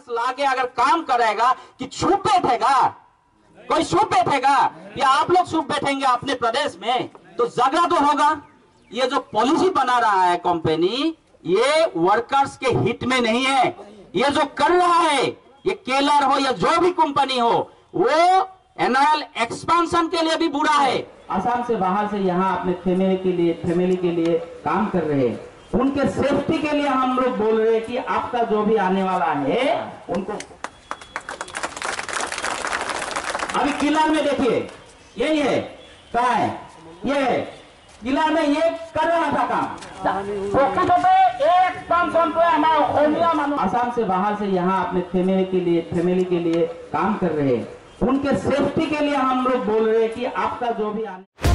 Workers लाके अगर काम करेगा कि छुप बैठेगा? कोई छुप बैठेगा? या आप लोग छुप बैठेंगे अपने प्रदेश में? तो झगड़ा तो होगा। ये जो पॉलिसी बना रहा है कंपनी ये वर्कर्स के हित में नहीं है। ये जो कर रहा है, ये केलर हो या जो भी कंपनी हो, वो एनआरएल एक्सपांशन के लिए भी बुरा है। आसाम से बाहर से यहाँ अपने फैमिली के लिए फैमिली के लिए काम कर रहे हैं। उनके सेफ्टी के लिए हम लोग बोल रहे हैं कि आपका जो भी आने वाला है, उनको अभी किला में देखिए, यही है क्या है? ये किला में ये कर रहा था काम। तो आसाम से बाहर से यहाँ अपने फैमिली के लिए फैमिली के लिए काम कर रहे हैं। उनके सेफ्टी के लिए हम लोग बोल रहे हैं कि आपका जो भी आने